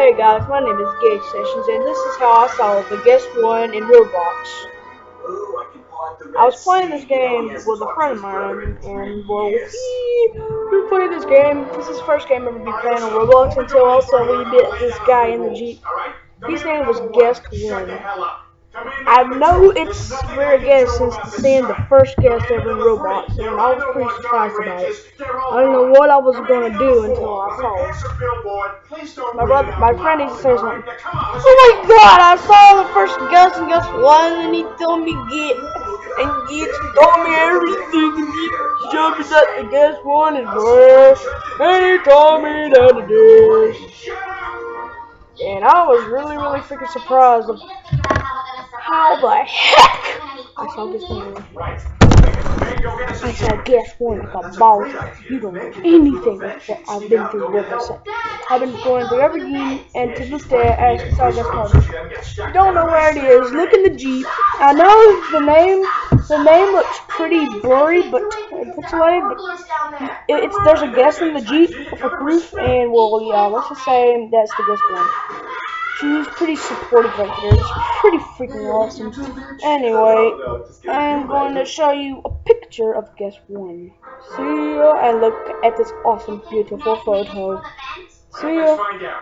Hey guys, my name is Gage Sessions, and this is how I solved the guest One in Roblox. I was playing this game with a friend of mine, and well, we played this game. This is the first game I've ever been playing on Roblox until also we met this guy in the Jeep. His name was Guest One. I know it's rare guess since seeing the first guest ever in Roblox, and I was pretty surprised about it. I don't know what I was gonna do until I saw it. My brother, my friend, needs to say something. Oh my God! I saw the first guest and guess what? And he told me get, and he told me everything, and he showed me that the guest one is rare, and he told me that it is. And I was really, really freaking surprised Oh, the heck I saw this one. I saw guess one like a boss. You don't know anything what I've been through with myself. I've been going through every game, and to this day, I saw this one. Don't know where it is. Look in the Jeep. I know the name. The name looks pretty blurry, but pixelated. But it's there's a guess in the Jeep for proof, and well, yeah, let's just say that's the guess one. She was pretty supportive right there. It's pretty freaking awesome. Anyway, I'm going to show you a picture of guess one. See ya, and look at this awesome, beautiful photo. See ya.